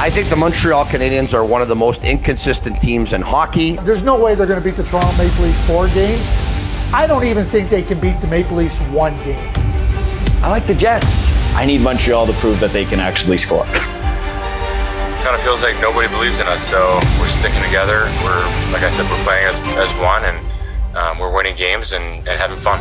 I think the Montreal Canadiens are one of the most inconsistent teams in hockey. There's no way they're going to beat the Toronto Maple Leafs four games. I don't even think they can beat the Maple Leafs one game. I like the Jets. I need Montreal to prove that they can actually score. kind of feels like nobody believes in us, so we're sticking together. We're, like I said, we're playing as, as one, and um, we're winning games and, and having fun.